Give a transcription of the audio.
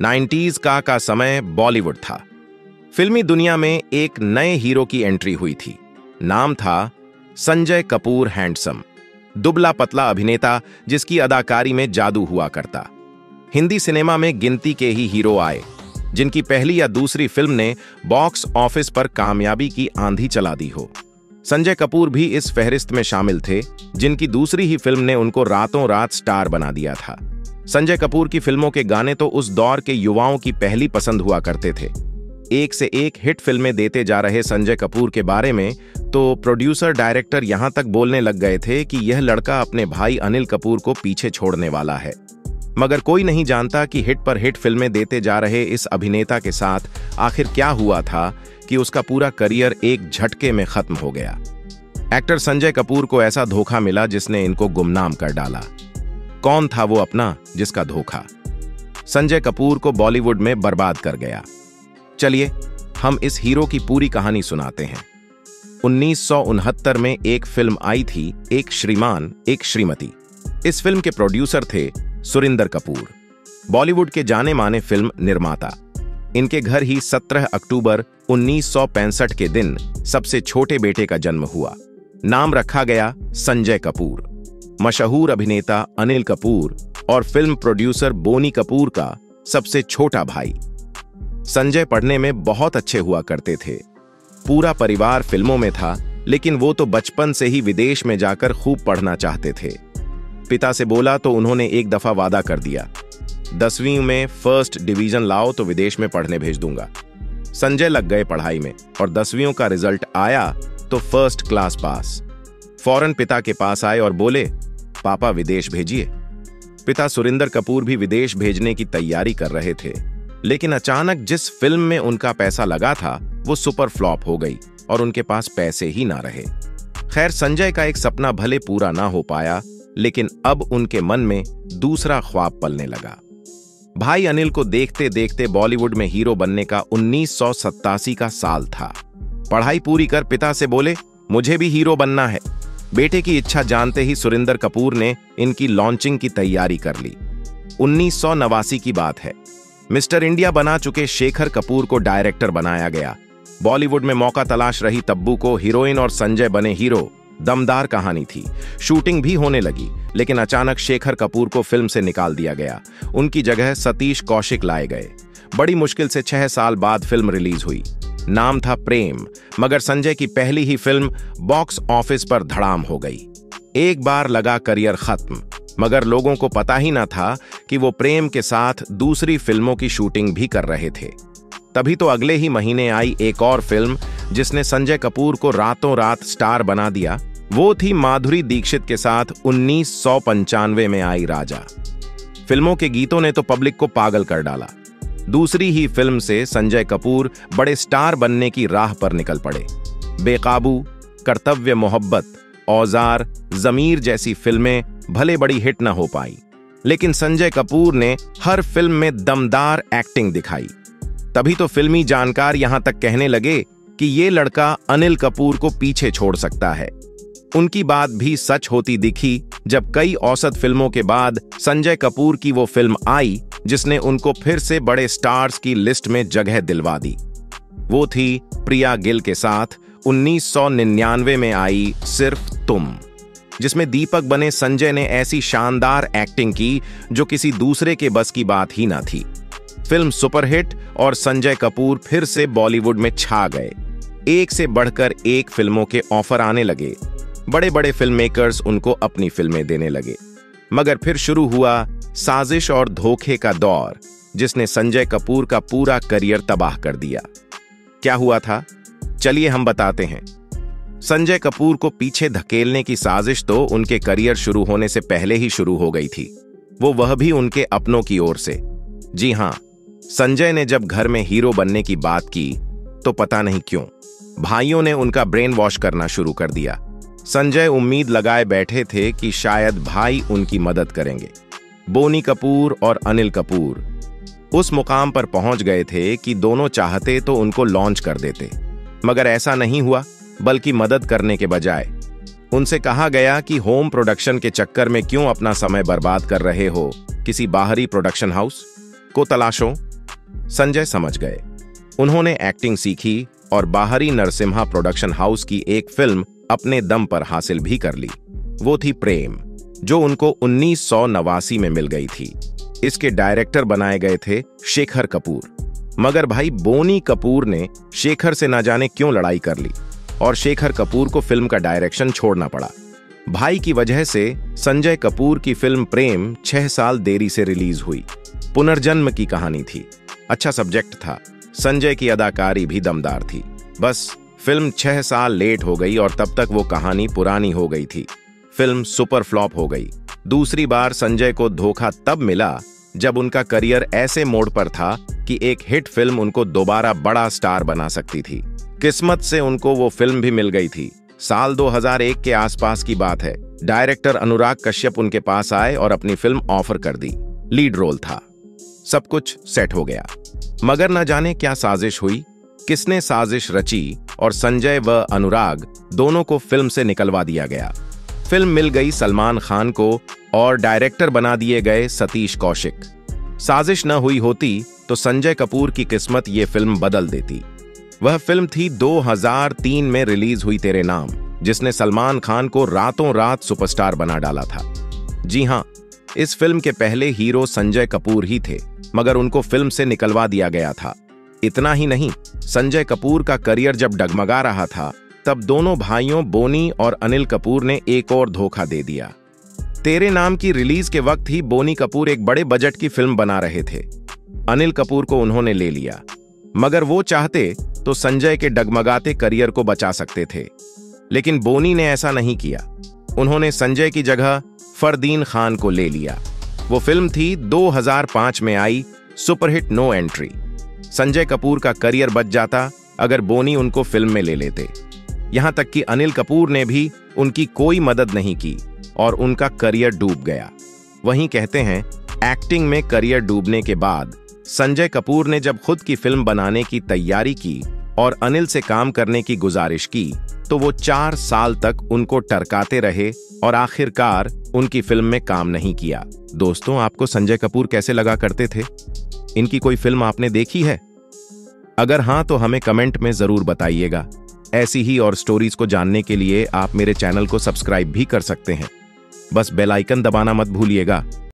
Nineties का का समय बॉलीवुड था। फिल्मी दुनिया में एक नए हीरो की एंट्री हुई थी। नाम था संजय कपूर हैंडसम, दुबला पतला अभिनेता जिसकी अदाकारी में जादू हुआ करता। हिंदी सिनेमा में गिनती के ही हीरो आए, जिनकी पहली या दूसरी फ़िल्म ने बॉक्स ऑफ़िस पर कामयाबी की आंधी चला दी हो। संजय कपूर भी इस फहरिस्त में शामिल थे, जिनकी दूसरी ही फ़िल्म ने उनको रातों रात स्टार बना दिया था। संजय कपूर की फ़िल्मों के गाने तो उस दौर के युवाओं की पहली पसंद हुआ करते थे। एक से एक हिट फ़िल्में देते जा रहे संजय कपूर के बारे में तो प्रोड्यूसर डायरेक्टर यहाँ तक बोलने लग गए थे कि यह लड़का अपने भाई अनिल कपूर को पीछे छोड़ने वाला है। मगर कोई नहीं जानता कि हिट पर हिट फ़िल्में देते जा रहे इस अभिनेता के साथ आखिर क्या हुआ था कि उसका पूरा करियर एक झटके में खत्म हो गया। एक्टर संजय कपूर को ऐसा धोखा मिला जिसने इनको गुमनाम कर डाला। कौन था वो अपना जिसका धोखा? संजय कपूर को बॉलीवुड में बर्बाद कर गया। चलिए, हम इस हीरो की पूरी कहानी सुनाते हैं। उन्नीस सौ उनहत्तर में एक फ़िल्म आई थी, एक श्रीमान, एक श्रीमती। इस फ़िल्म के प्रोड्यूसर थे सुरिंदर कपूर। बॉलीवुड के जाने माने फ़िल्म निर्माता। इनके घर ही 17 अक्टूबर 1965 के दिन सबसे छोटे बेटे का जन्म हुआ। नाम रखा गया संजय कपूर। मशहूर अभिनेता अनिल कपूर और फ़िल्म प्रोड्यूसर बोनी कपूर का सबसे छोटा भाई। संजय पढ़ने में बहुत अच्छे हुआ करते थे। पूरा परिवार फ़िल्मों में था, लेकिन वो तो बचपन से ही विदेश में जाकर खूब पढ़ना चाहते थे। पिता से बोला तो उन्होंने एक दफ़ा वादा कर दिया, दसवीं में फ़र्स्ट डिवीज़न लाओ तो विदेश में पढ़ने भेज दूँगा। संजय लग गए पढ़ाई में और दसवीं का रिज़ल्ट आया तो फ़र्स्ट क्लास पास। फ़ौरन पिता के पास आए और बोले पापा विदेश भेजिए। पिता सुरिंदर कपूर भी विदेश भेजने की तैयारी कर रहे थे। लेकिन अचानक जिस फ़िल्म में उनका पैसा लगा था, वो सुपर फ्लॉप हो गई और उनके पास पैसे ही ना रहे। खैर, संजय का एक सपना भले पूरा ना हो पाया, लेकिन अब उनके मन में दूसरा ख्वाब पलने लगा। भाई अनिल को देखते देखते बॉलीवुड में हीरो बनने का उन्नीस सौ सत्तासी का साल था। पढ़ाई पूरी कर पिता से बोले, मुझे भी हीरो बनना है। बेटे की इच्छा जानते ही सुरिंदर कपूर ने इनकी लॉन्चिंग की तैयारी कर ली। उन्नीस की बात है। मिस्टर इंडिया बना चुके शेखर कपूर को डायरेक्टर बनाया गया। बॉलीवुड में मौका तलाश रही तब्बू को हीरोइन और संजय बने हीरो, दमदार कहानी थी। शूटिंग भी होने लगी, लेकिन अचानक शेखर कपूर को फ़िल्म से निकाल दिया गया। उनकी जगह सतीश कौशिक लाए गए। बड़ी मुश्किल से छह साल बाद फ़िल्म रिलीज़ हुई। नाम था प्रेम, मगर संजय की पहली ही फ़िल्म बॉक्स ऑफ़िस पर धड़ाम हो गई। एक बार लगा करियर खत्म, मगर लोगों को पता ही ना था कि वो प्रेम के साथ दूसरी फ़िल्मों की शूटिंग भी कर रहे थे। तभी तो अगले ही महीने आई एक और फ़िल्म, जिसने संजय कपूर को रातों रात स्टार बना दिया। वो थी माधुरी दीक्षित के साथ उन्नीस सौ पंचानवे में आई राजा। फ़िल्मों के गीतों ने तो पब्लिक को पागल कर डाला। दूसरी ही फ़िल्म से संजय कपूर बड़े स्टार बनने की राह पर निकल पड़े। बेकाबू, कर्तव्य मोहब्बत, औज़ार, जमीर जैसी फ़िल्में भले बड़ी हिट न हो पाई, लेकिन संजय कपूर ने हर फ़िल्म में दमदार एक्टिंग दिखाई। तभी तो फिल्मी जानकार यहाँ तक कहने लगे कि ये लड़का अनिल कपूर को पीछे छोड़ सकता है। उनकी बात भी सच होती दिखी जब कई औसत फ़िल्मों के बाद संजय कपूर की वो फ़िल्म आई जिसने उनको फिर से बड़े स्टार्स की लिस्ट में जगह दिलवा दी। वो थी प्रिया गिल के साथ 1999 में आई सिर्फ़ तुम, जिसमें दीपक बने संजय ने ऐसी शानदार एक्टिंग की जो किसी दूसरे के बस की बात ही ना थी। फ़िल्म सुपरहिट और संजय कपूर फिर से बॉलीवुड में छा गए। एक से बढ़कर एक फ़िल्मों के ऑफ़र आने लगे। बड़े बड़े फ़िल्म मेकर्स उनको अपनी फ़िल्में देने लगे। मगर फिर शुरू हुआ साजिश और धोखे का दौर, जिसने संजय कपूर का पूरा करियर तबाह कर दिया। क्या हुआ था? चलिए हम बताते हैं। संजय कपूर को पीछे धकेलने की साजिश तो उनके करियर शुरू होने से पहले ही शुरू हो गई थी। वो वह भी उनके अपनों की ओर से। जी हाँ, संजय ने जब घर में हीरो बनने की बात की तो पता नहीं क्यों, भाइयों ने उनका ब्रेन वॉश करना शुरू कर दिया। संजय उम्मीद लगाए बैठे थे कि शायद भाई उनकी मदद करेंगे। बोनी कपूर और अनिल कपूर उस मुकाम पर पहुँच गए थे कि दोनों चाहते तो उनको लॉन्च कर देते। मगर ऐसा नहीं हुआ, बल्कि मदद करने के बजाय उनसे कहा गया कि होम प्रोडक्शन के चक्कर में क्यों अपना समय बर्बाद कर रहे हो, किसी बाहरी प्रोडक्शन हाउस को तलाशो? संजय समझ गए। उन्होंने एक्टिंग सीखी और बाहरी नरसिम्हा प्रोडक्शन हाउस की एक फ़िल्म अपने दम पर हासिल भी कर ली। वो थी प्रेम, जो उनको उन्नीस सौ नवासी में मिल गई थी। इसके डायरेक्टर बनाए गए थे शेखर कपूर। मगर भाई बोनी कपूर ने शेखर से ना जाने क्यों लड़ाई कर ली और शेखर कपूर को फ़िल्म का डायरेक्शन छोड़ना पड़ा। भाई की वजह से संजय कपूर की फ़िल्म प्रेम छह साल देरी से रिलीज़ हुई। पुनर्जन्म की कहानी थी। अच्छा सब्जेक्ट था। संजय की अदाकारी भी दमदार थी। बस फ़िल्म छह साल लेट हो गई और तब तक वो कहानी पुरानी हो गई थी। फ़िल्म सुपर फ्लॉप हो गई। दूसरी बार संजय को धोखा तब मिला जब उनका करियर ऐसे मोड पर था कि एक हिट फ़िल्म उनको दोबारा बड़ा स्टार बना सकती थी। किस्मत से उनको वो फ़िल्म भी मिल गई थी। साल 2001 के आसपास की बात है। डायरेक्टर अनुराग कश्यप उनके पास आए और अपनी फ़िल्म ऑफ़र कर दी। लीड रोल था। सब कुछ सेट हो गया। मगर न जाने क्या साजिश हुई। किसने साजिश रची? और संजय व अनुराग दोनों को फ़िल्म से निकलवा दिया गया। फ़िल्म मिल गई सलमान खान को और डायरेक्टर बना दिए गए सतीश कौशिक। साजिश न हुई होती तो संजय कपूर की किस्मत ये फ़िल्म बदल देती। वह फ़िल्म थी 2003 में रिलीज़ हुई तेरे नाम, जिसने सलमान खान को रातों रात सुपरस्टार बना डाला था। जी हाँ, इस फ़िल्म के पहले हीरो संजय कपूर ही थे, मगर उनको फ़िल्म से निकलवा दिया गया था। इतना ही नहीं, संजय कपूर का करियर जब डगमगा रहा था, तब दोनों भाइयों बोनी और अनिल कपूर ने एक और धोखा दे दिया। तेरे नाम की रिलीज़ के वक्त ही बोनी कपूर एक बड़े बजट की फ़िल्म बना रहे थे। अनिल कपूर को उन्होंने ले लिया। मगर वो चाहते तो संजय के डगमगाते करियर को बचा सकते थे। लेकिन बोनी ने ऐसा नहीं किया। उन्होंने संजय की जगह फरदीन खान को ले लिया। वो फ़िल्म थी 2005 में आई superhit no entry. Sanjay Kapoor का करियर बच जाता अगर बोनी उनको फ़िल्म में ले लेते। यहाँ तक कि अनिल कपूर ने भी उनकी कोई मदद नहीं की और उनका करियर डूब गया। वहीं कहते हैं, एक्टिंग में करियर डूबने के बाद संजय कपूर ने जब खुद की फ़िल्म बनाने की तैयारी की और अनिल से काम करने की गुजारिश की तो वो चार साल तक उनको टरकाते रहे और आखिरकार उनकी फ़िल्म में काम नहीं किया। दोस्तों, आपको संजय कपूर कैसे लगा करते थे? इनकी कोई फ़िल्म आपने देखी है? अगर हाँ तो हमें कमेंट में ज़रूर बताइएगा। ऐसी ही और स्टोरीज को जानने के लिए आप मेरे चैनल को सब्सक्राइब भी कर सकते हैं। बस बेल आइकन दबाना मत भूलिएगा।